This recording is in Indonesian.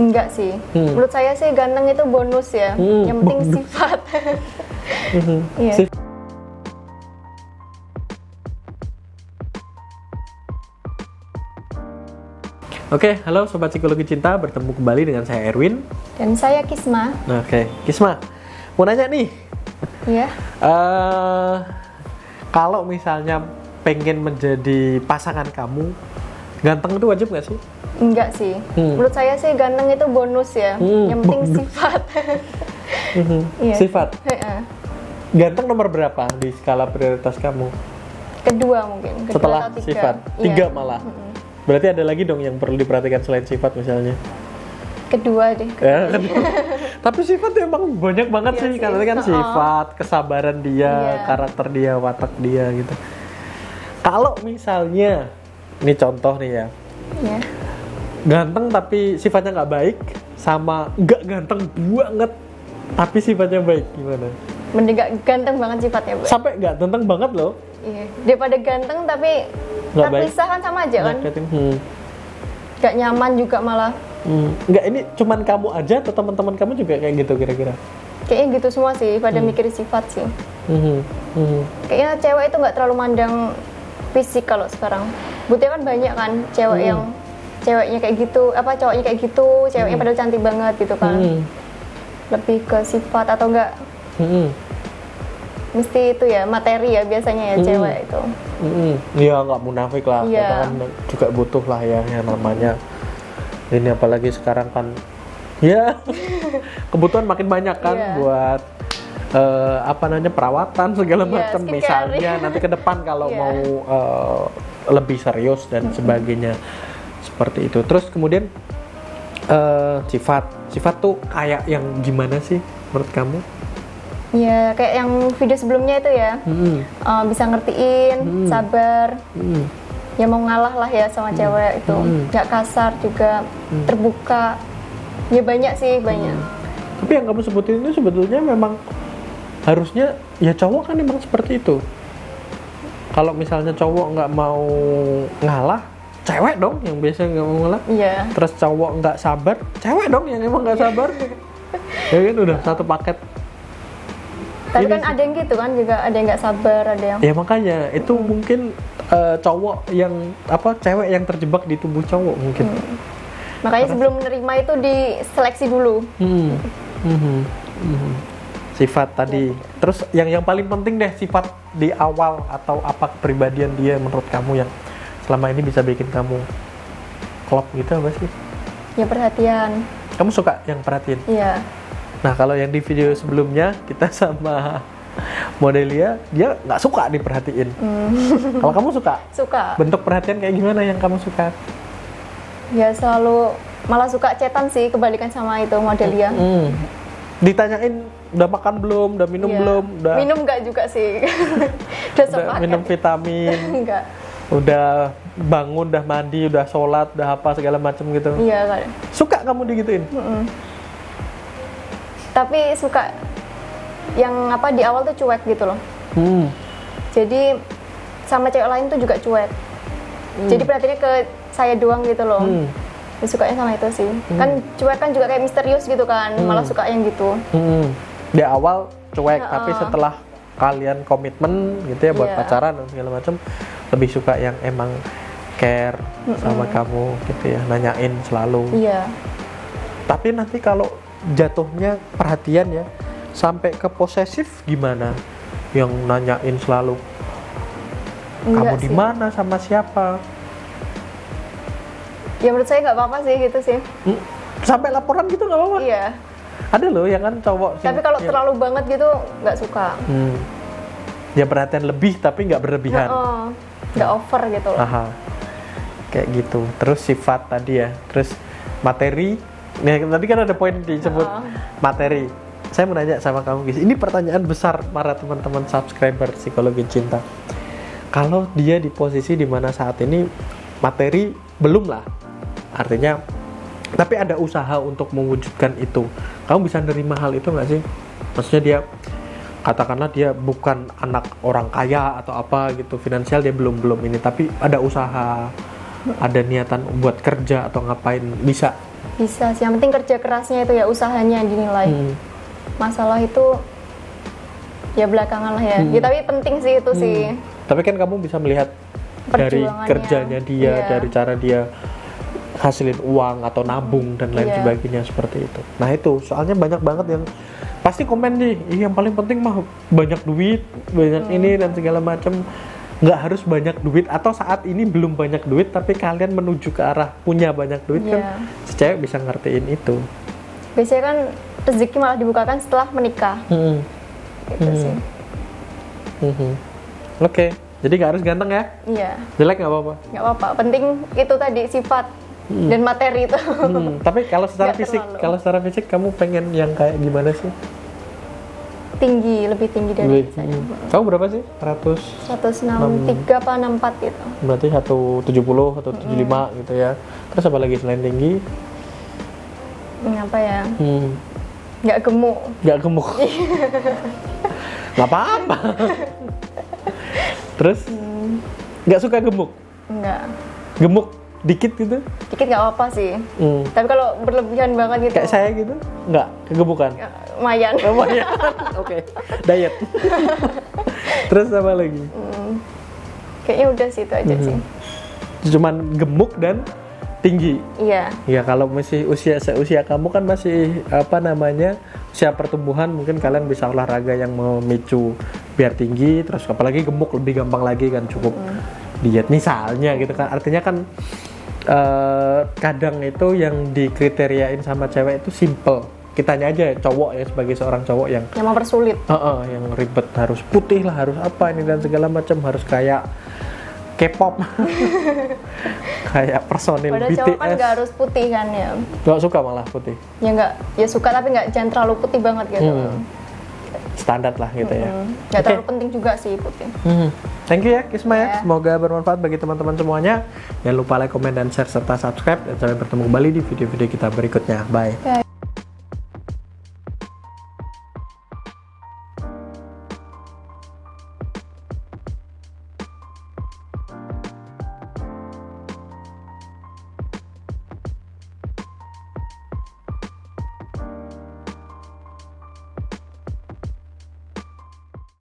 Enggak sih. Hmm. Menurut saya sih ganteng itu bonus ya. Hmm, Yang penting bonus. sifat. Iya. Sif- Oke, halo Sobat Psikologi Cinta, bertemu kembali dengan saya Erwin. Dan saya Kisma. Oke, Kisma, mau nanya nih, Ya. eh kalau misalnya pengen menjadi pasangan kamu, ganteng itu wajib nggak sih? Enggak sih. Hmm. Menurut saya sih ganteng itu bonus ya. Hmm, Yang penting sifat. Mhm. Iya. Sifat, ganteng nomor berapa di skala prioritas kamu? Kedua mungkin. Kedua Setelah atau tiga. sifat, Iya. tiga malah. Mm-mm. Berarti ada lagi dong yang perlu diperhatikan selain sifat misalnya. Kedua deh. Ya, kan? Tapi sifat emang banyak banget Iya sih, sih. karena kan Oh. sifat, kesabaran dia, Iya. karakter dia, watak dia gitu. Kalau misalnya, ini contoh nih ya, Ya. Ganteng tapi sifatnya nggak baik, sama nggak ganteng banget tapi sifatnya baik, gimana? Mending gak ganteng banget sifatnya, Bu. Sampai nggak ganteng banget loh. Iya. Daripada ganteng tapi Nggak baik. terpisah kan sama aja kan. Nggak dating. Hmm. Gak nyaman juga malah. Hmm. Nggak, ini cuman kamu aja atau teman-teman kamu juga kayak gitu kira-kira? Kayaknya gitu semua sih pada mikirin sifat sih. Mhm. Mhm. Kayaknya cewek itu nggak terlalu mandang fisik kalau sekarang. Buktinya kan banyak kan cewek Hmm. yang ceweknya kayak gitu, apa cowoknya kayak gitu, ceweknya padahal cantik banget gitu kan. Mhm. Lebih ke sifat atau enggak Mhm. mesti itu ya materi ya biasanya ya Hmm. cewek itu. Iya nggak munafik lah, kita kan juga butuh lah ya yang namanya ini apalagi sekarang kan ya kebutuhan makin banyak kan Iya. buat eh, apa namanya perawatan segala Iya, macam misalnya nanti ke depan kalau Iya. mau eh, lebih serius dan sebagainya seperti itu. Terus kemudian eh, sifat sifat tuh kayak yang gimana sih menurut kamu? Ya kayak yang video sebelumnya itu ya Mm-mm. eh, bisa ngertiin, Hmm. sabar, Mm-mm. ya mau ngalah lah ya sama cewek itu, Hmm. nggak kasar juga, Hmm. terbuka. Ya banyak sih banyak. Tapi yang kamu sebutin itu sebetulnya memang harusnya ya cowok kan emang seperti itu. Kalau misalnya cowok nggak mau ngalah, cewek dong yang biasa nggak mau ngalah. Iya. Terus cowok nggak sabar, cewek dong yang emang nggak sabar. ya kan udah satu paket. Tapi Ini kan sih. ada yang gitu kan juga ada yang nggak sabar, ada yang Ya makanya itu mungkin eh, cowok yang apa cewek yang terjebak di tubuh cowok mungkin. makanya sebelum menerima itu diseleksi dulu. Hmm. Mhm. Mhm. Sifat tadi. Terus yang yang paling penting deh sifat di awal atau apa kepribadian dia menurut kamu yang selama ini bisa bikin kamu klop gitu apa sih? Ya perhatian. Kamu suka yang perhatiin. Iya. Nah kalau yang di video sebelumnya kita sama Modelia dia nggak suka diperhatiin. Hmm, Kalau kamu suka suka. bentuk perhatian kayak gimana yang kamu suka? Ya selalu malah suka cetan sih kebalikan sama itu modelia. Hmm. Ditanyain udah makan belum, udah minum Iya. belum, udah, Minum nggak juga sih. Udah udah minum vitamin. Enggak. Udah bangun, udah mandi, udah sholat, udah apa segala macam gitu. Iya kan. Suka kamu digituin? Mm-mm. Tapi suka yang apa di awal tuh cuek gitu loh. Hmm. Jadi sama cewek lain tuh juga cuek. Jadi perhatiannya ke saya doang gitu loh. Hmm. Ya, sukanya sama itu sih. Kan cuek kan juga kayak misterius gitu kan. Malah suka yang gitu. Hmm. Di awal cuek, Heeh. tapi setelah kalian komitmen gitu ya buat Iya. pacaran dan segala macam, lebih suka yang emang care sama kamu gitu ya, nanyain selalu. Iya. Tapi nanti kalau jatuhnya perhatian ya, sampai ke posesif gimana? Yang nanyain selalu kamu di mana sama siapa? Ya menurut saya nggak apa-apa sih gitu sih. Hmm, Sampai laporan gitu nggak apa-apa? Iya. Ada loh yang kan cowok. Tapi kalau terlalu banget gitu nggak suka. Hmm. Ya perhatian lebih tapi nggak berlebihan. Nggak over gitu loh. Aha. Kayak gitu. Terus sifat tadi ya. Terus materi. Nah, tadi kan ada poin disebut materi. Saya mau nanya sama kamu guys. Ini pertanyaan besar para teman-teman subscriber psikologi cinta. Kalau dia di posisi di mana saat ini materi belum lah. Artinya tapi ada usaha untuk mewujudkan itu. Kamu bisa nerima hal itu nggak sih? Maksudnya dia katakanlah dia bukan anak orang kaya atau apa gitu finansial dia belum belum ini. Tapi ada usaha ada niatan buat kerja atau ngapain bisa. Bisa sih yang penting kerja kerasnya itu ya usahanya dinilai. Hmm. masalah itu ya belakangan lah ya, Hmm. ya tapi penting sih itu sih. Tapi kan kamu bisa melihat dari kerjanya dia, Iya. dari cara dia hasilin uang atau nabung dan lain Iya. sebagainya seperti itu. Nah itu soalnya banyak banget yang pasti komen nih, "Ih, yang paling penting mah banyak duit, banyak Hmm. ini dan segala macam. Nggak harus banyak duit atau saat ini belum banyak duit tapi kalian menuju ke arah punya banyak duit kan Iya. si cewek bisa ngertiin itu. biasanya kan rezeki malah dibukakan setelah menikah Hmm. gitu sih Mhm. Oke, jadi nggak harus ganteng ya? iya Jelek nggak apa-apa. nggak apa-apa penting itu tadi sifat dan materi itu Hmm, tapi kalau secara fisik, terlalu. kalau secara fisik kamu pengen yang kayak gimana sih? tinggi lebih tinggi dari Lebih- saya hmm. Kamu berapa sih? 100 163 apa 64 gitu berarti 170 atau 75 gitu ya. Terus apa lagi selain tinggi? Hmm, apa ya Hmm, nggak gemuk nggak gemuk. nggak apa-apa. Terus Hmm. nggak suka gemuk? nggak Gemuk dikit gitu? dikit nggak apa sih Hmm. tapi kalau berlebihan banget gitu Kayak saya gitu? Nggak, kegemukan. ya, lumayan Lumayan. Oke, diet. Terus apa lagi? Hmm. kayaknya udah sih itu aja sih Cuman gemuk dan tinggi. iya Ya kalau masih usia seusia kamu kan masih apa namanya usia pertumbuhan mungkin kalian bisa olahraga yang memicu biar tinggi terus apalagi gemuk lebih gampang lagi kan cukup diet misalnya gitu kan artinya kan eh, kadang itu yang dikriteriain sama cewek itu simple. Kitanya aja cowok ya sebagai seorang cowok yang yang mempersulit. Heeh, yang ribet harus putih lah harus apa ini dan segala macam harus kayak K-pop. Kayak personil padahal BTS cowok kan nggak harus putih kan ya? Nggak suka malah putih. Ya nggak ya suka tapi nggak jangan terlalu putih banget gitu. Hmm. Standar lah gitu ya Hmm. nggak Oke. terlalu penting juga sih putih Hmm. Thank you ya Kisma ya. Ya. Semoga bermanfaat bagi teman-teman semuanya. Jangan lupa like, comment, dan share serta subscribe dan sampai bertemu kembali di video-video kita berikutnya. Bye. Bye.